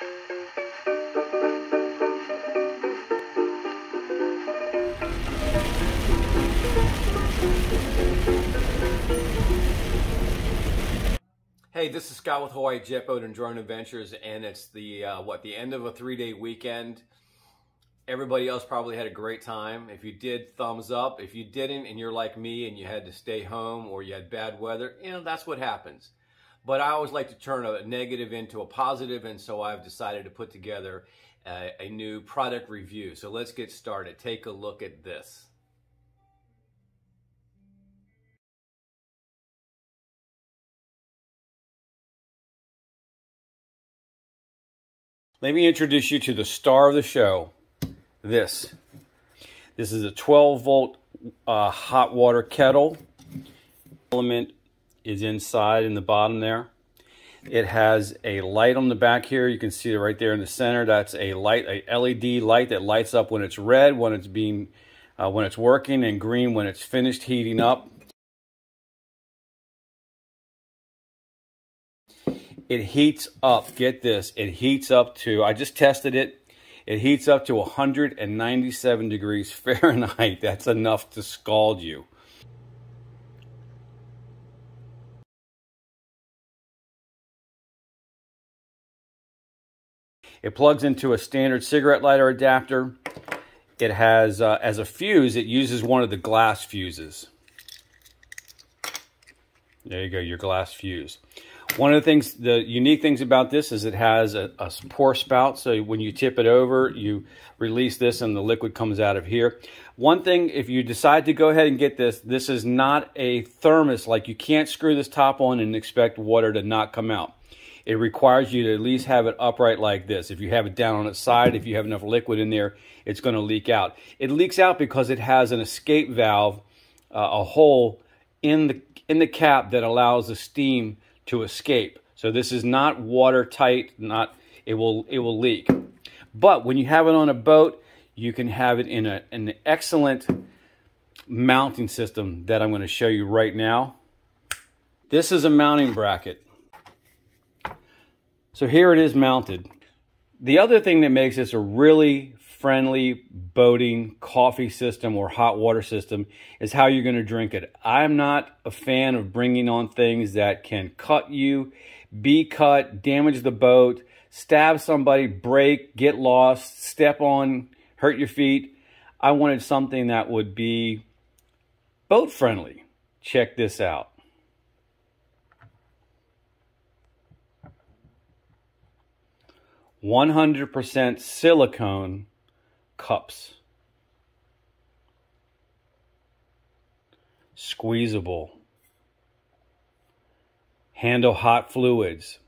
Hey, this is Scott with Hawaii Jet Boat and Drone Adventures, and it's the uh, what the end of a three-day weekend. Everybody else probably had a great time. If you did, thumbs up. If you didn't, and you're like me, and you had to stay home or you had bad weather, you know that's what happens. But I always like to turn a negative into a positive, and so I've decided to put together a, a new product review. So let's get started. Take a look at this. Let me introduce you to the star of the show. This. This is a 12 volt uh, hot water kettle. Element is inside in the bottom there. It has a light on the back here. You can see it right there in the center. That's a light, a LED light that lights up when it's red, when it's being, uh, when it's working, and green when it's finished heating up. it heats up. Get this, it heats up to, I just tested it. It heats up to 197 degrees Fahrenheit. That's enough to scald you. It plugs into a standard cigarette lighter adapter. It has, uh, as a fuse, it uses one of the glass fuses. There you go, your glass fuse. One of the things, the unique things about this is it has a, a, pour spout. So when you tip it over, you release this and the liquid comes out of here. One thing, if you decide to go ahead and get this, this is not a thermos. Like you can't screw this top on and expect water to not come out. It requires you to at least have it upright like this. If you have it down on its side, if you have enough liquid in there, it's going to leak out. It leaks out because it has an escape valve, uh, a hole in the in the cap that allows the steam to escape. So this is not watertight, not it will it will leak. But when you have it on a boat, you can have it in a, an excellent mounting system that I'm going to show you right now. This is a mounting bracket. So here it is mounted. The other thing that makes this a really friendly boating coffee system or hot water system is how you're going to drink it. I'm not a fan of bringing on things that can cut you, be cut, damage the boat, stab somebody, break, get lost, step on, hurt your feet. I wanted something that would be boat friendly. Check this out. One hundred percent silicone cups. Squeezable. Handle hot fluids.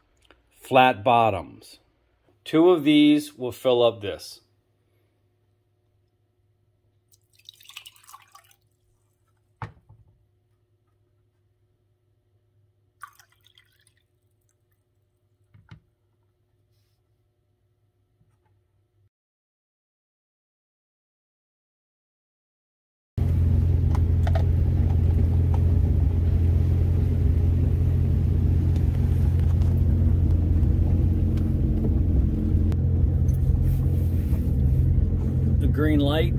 Flat bottoms. Two of these will fill up this. Green light.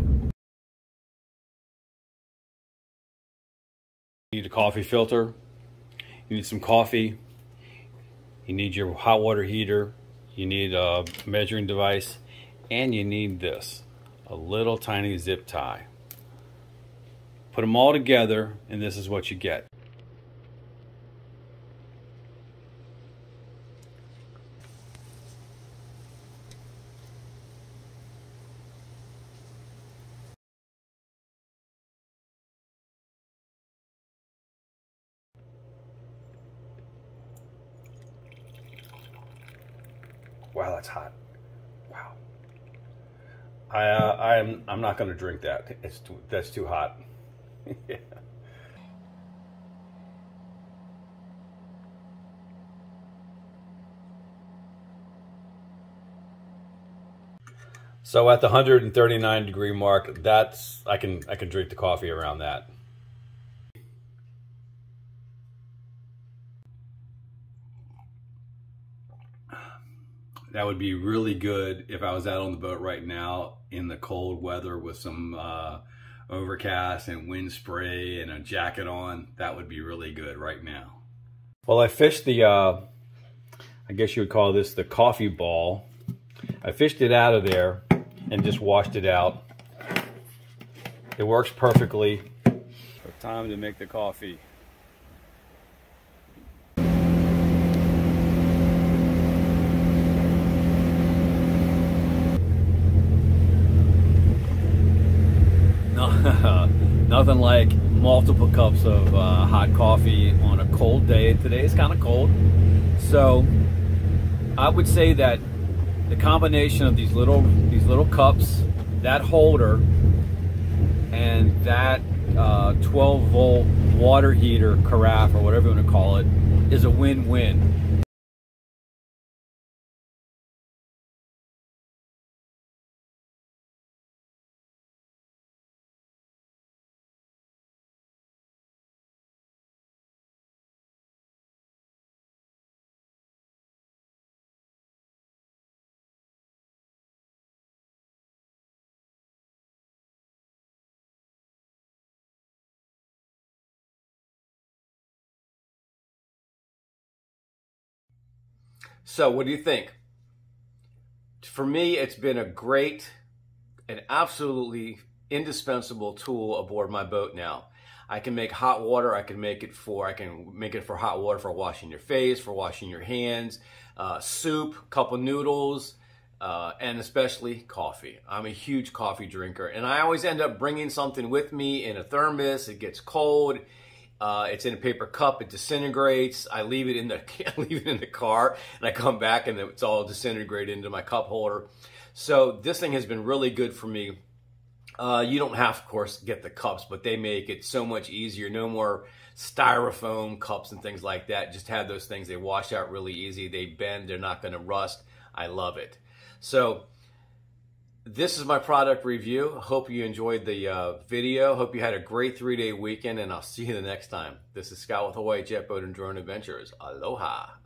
You need a coffee filter. You need some coffee. You need your hot water heater. You need a measuring device. And you need this, a little tiny zip tie. Put them all together and this is what you get. Wow, that's hot. Wow. I uh, I'm I'm not going to drink that. It's too, that's too hot. yeah. So at the 139 degree mark, that's I can I can drink the coffee around that. That would be really good if I was out on the boat right now in the cold weather with some uh, overcast and wind spray and a jacket on. That would be really good right now. Well, I fished the, uh, I guess you would call this the coffee ball. I fished it out of there and just washed it out. It works perfectly. Time to make the coffee. Nothing like multiple cups of uh, hot coffee on a cold day. Today is kind of cold. So I would say that the combination of these little these little cups, that holder, and that uh, 12 volt water heater carafe or whatever you want to call it is a win-win. So, what do you think? For me, it's been a great and absolutely indispensable tool aboard my boat now. I can make hot water. I can make it for I can make it for hot water for washing your face, for washing your hands, uh, soup, a couple noodles, uh, and especially coffee. I'm a huge coffee drinker, and I always end up bringing something with me in a thermos. It gets cold. Uh, it's in a paper cup. It disintegrates. I leave it in the I leave it in the car, and I come back and it's all disintegrated into my cup holder. So this thing has been really good for me. Uh, you don't have, of course, get the cups, but they make it so much easier. No more styrofoam cups and things like that. Just have those things. They wash out really easy. They bend. They're not going to rust. I love it. So this is my product review. Hope you enjoyed the uh, video. Hope you had a great three-day weekend, and I'll see you the next time. This is Scott with Hawaii Jet Boat and Drone Adventures. Aloha.